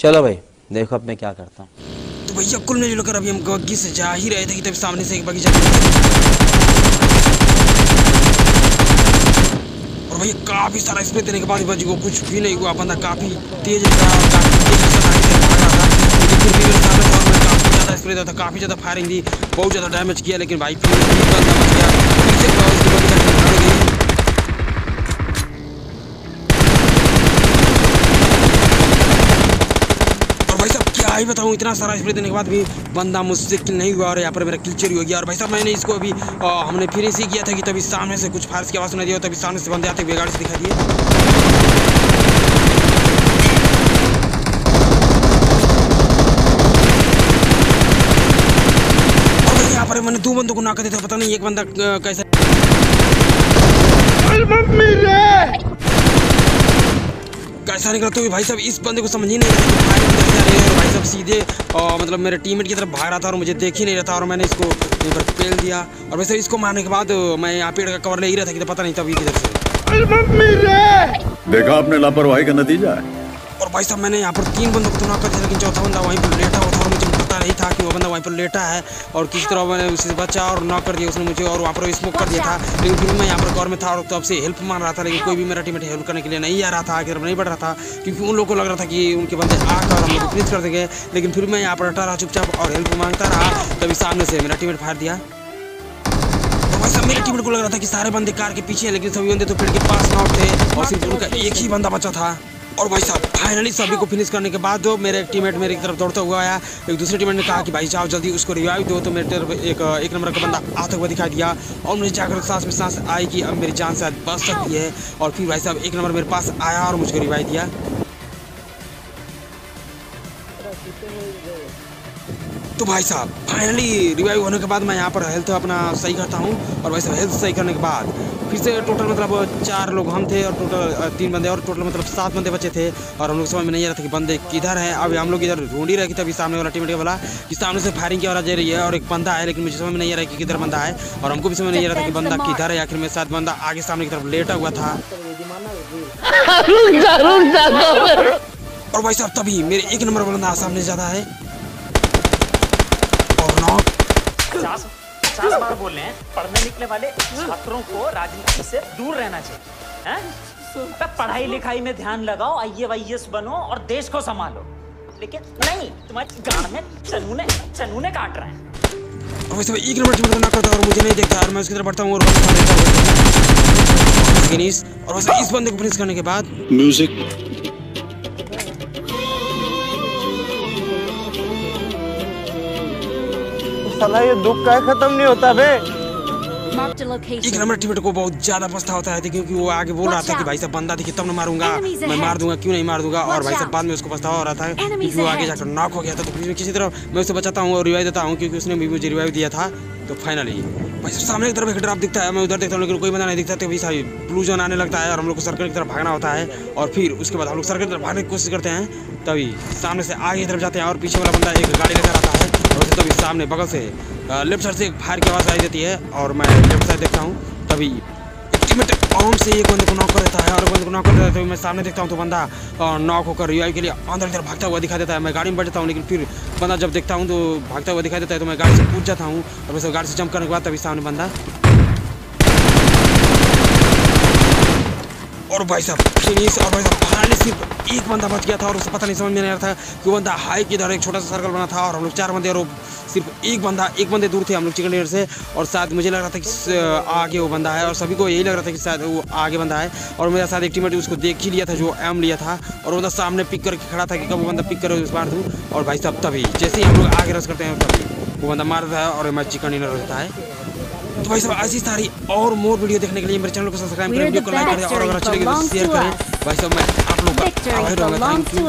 चलो भाई, देखो अब मैं क्या करता हूँ। तो भैया, कुल मिलकर अभी हम बग्गी से जा ही रहे थे कि तभी सामने से एक बगीचा और भैया, काफ़ी सारा स्प्रे देने के बाद बजी को कुछ भी नहीं हुआ, बंदा काफ़ी तेज था, काफ़ी था था। ज़्यादा फायरिंग दी, बहुत ज़्यादा डैमेज किया, लेकिन भाई, फिर भी बंदा बच गया फिर से उसकी बगीचा की भाग गई और भाई साहब क्या ही बताऊँ इतना सारा स्प्रे देने के बाद भी बंदा मुझसे किल नहीं हुआ और यहाँ पर मेरा किल चोरी हो गया। और भाई साहब मैंने इसको अभी आ, हमने फिर इसी किया था कि तभी सामने से कुछ फायर्स की आवाज़ सुनाई दी और तभी सामने से बंदे आते हुए गाड़ी से दिखा दिए। मैंने दो बंदों को नाका दिया था पता नहीं एक बंदा आ, कैसे कैसा निकला तो भाई साहब इस बंदे को समझ ही नहीं है। भाई साहब सीधे और मतलब मेरे टीममेट की तरफ़ भाग रहा था और मुझे देख ही नहीं रहा था और मैंने इसको इधर पर पेल दिया। और वैसे इसको मारने के बाद मैं यहाँ पेड़ का कवर ले ही रहा था कि पता नहीं था किधर से। देखा आपने लापरवाही का नतीजा है। और भाई साहब मैंने यहाँ पर तीन बंदों को तो कर दिया लेकिन चौथा बंदा वहीं पर लेटा हुआ था और मुझे पता नहीं था कि वो बंदा वहीं पर लेटा है और किस तरह मैंने उसे बचा और नॉक कर दिया उसने मुझे और वहाँ पर स्मोक कर दिया था। लेकिन फिर मैं यहाँ पर कवर में था और तब से हेल्प मांग रहा था लेकिन कोई भी मेरा टीममेट हेल्प करने के लिए नहीं आ रहा था आगे नहीं बढ़ रहा था क्योंकि उन लोगों को लग रहा था कि उनके बंदे आकर हम लोग फिनिश कर देंगे। लेकिन फिर मैं यहाँ पर अटा रहा चुपचाप और हेल्प माँगता रहा। तभी सामने से मेरा टीममेट फायर दिया। और मेरे टीममेट को लग रहा था कि सारे बंदे कार के पीछे हैं लेकिन सभी बंदे तो पेड़ के पास नॉक थे और सिर्फ़ उनका एक ही बंदा बचा था। और भाई साहब फाइनली सभी को फिनिश करने के बाद जो मेरे टीममेट मेरी तरफ़ दौड़ता हुआ आया। एक दूसरे टीममेट ने कहा कि भाई जाओ जल्दी उसको रिवाइव दो तो मेरे तरफ़ एक एक नंबर का बंदा आता हुआ दिखाई दिया और मुझे जाकर सांस में सांस आई कि अब मेरी जान शायद बच सकती है। और फिर भाई साहब, एक नंबर मेरे पास आया और मुझको रिवाइव दिया। तो भाई साहब फाइनली रिवाइव होने के बाद मैं यहाँ पर हेल्थ अपना सही करता हूँ और भाई साहब हेल्थ सही करने के बाद फिर से टोटल मतलब चार लोग हम थे और टोटल तीन बंदे और टोटल मतलब सात बंदे बचे थे और हम लोग समझ में नहीं आ रहा था कि बंदे किधर हैं। अभी हम लोग इधर ढूंढ ही रहे थे अभी सामने वाला टीम बोला कि सामने से फायरिंग की आवाज़ आ रही है और एक बंदा है लेकिन मुझे समझ में नहीं आ रहा है कि किधर बंदा है और हमको भी समझ में नहीं आ रहा था कि बंदा किधर है। आखिर में सात बंदा आगे सामने की तरफ़ लेटा हुआ था। और भाई साहब तभी मेरे एक नंबर बंदा सामने ज़्यादा है। पचास पचास बार बोल रहे हैं। पढ़ने निकले वाले छात्रों को राजनीति से दूर रहना चाहिए हैं? पढ़ाई लिखाई में ध्यान लगाओ आई बनो और देश को संभालो। लेकिन नहीं तुम्हारी गांड में चनूने चनूने काट रहे हैं। और वैसे एक नंबर टीम ना करता और मुझे नहीं देखता और मैं उसकी तरफ़ बढ़ता हूँ और हूँ। और वैसे इस बंदे को फिनिश करने के बाद म्यूज़िक साला ये दुख का खत्म नहीं होता बे। एक नंबर टीम को बहुत ज़्यादा पछता होता है क्योंकि वो आगे बोल रहा था कि भाई साहब बंदा देखिए तब ना मारूँगा। मैं मार दूँगा क्यों नहीं मार दूँगा? और भाई साहब बाद में उसको पछतावा हो रहा था क्योंकि वो आगे जाकर नॉक हो गया था। तो किसी तरह मैं उसे बचाता हूँ और रिवाइव देता हूँ क्योंकि उसने भी मुझे रिवाइव दिया था। तो फाइनली भाई सब सामने की तरफ़ एक ड्राफ दिखता है, मैं उधर देखता हूँ, लेकिन कोई बंदा नहीं दिखता तो भाई साहब ब्लू जोन आने लगता है और हम लोग को सर्कल की तरफ़ भागना होता है और फिर उसके बाद हम लोग सर्कल की तरफ़ भागने की कोशिश करते हैं, तभी सामने से आगे की तरफ़ जाते हैं और पीछे वाला बंदा एक गाड़ी लेकर आता है, और वैसे तभी सामने बगल से लेफ़्ट साइड से एक फायर की आवाज़ आई जाती है और मैं लेफ़्ट साइड देखता हूँ, तभी टीममेट ऑन से एक बंदे को नॉक कर देता है? और बंदे को नॉक कर देता है तो मैं सामने देखता हूँ तो बंदा नॉक होकर रिवाइव के लिए अंदर इधर भागता हुआ दिखाई देता है। मैं गाड़ी में बैठता हूँ, लेकिन फिर बंदा जब देखता हूँ तो भागता हुआ दिखाई देता है तो मैं गाड़ी से पूछ जाता हूँ और वैसे गाड़ी से जंप करने के बाद तभी सामने बंदा और भाई साहब फिनिश और भाई साहब फाइनली सिर्फ़ एक बंदा बच गया था और उसे पता नहीं, समझ में आ रहा था कि बंदा हाई की एक छोटा सा सर्कल बना था और हम लोग चार बंदे और सिर्फ़ एक बंदा, एक बंदे दूर थे हम लोग चिकन डिनर से और शायद मुझे लग रहा था कि आगे वो बंदा है और सभी को यही लग रहा था कि शायद वो आगे बंदा है और मेरा साथ एक टीममेट उसको देख ही लिया था, जो एम लिया था और वो सामने पिक करके खड़ा था कि कब वो बंदा पिक करे उस बार दूँ और भाई साहब, तभी, जैसे ही हम लोग आगे रस करते हैं, तभी वो बंदा मार है और मैं चिकन डिनर होता है। तो भाई साहब ऐसी सारी और मोर वीडियो देखने के लिए मेरे चैनल को सब्सक्राइब करें वीडियो को लाइक करें और अगर अच्छी लगी तो शेयर करें। भाई साहब मैं आप लोग का आभारी रहूँगा। Thank you.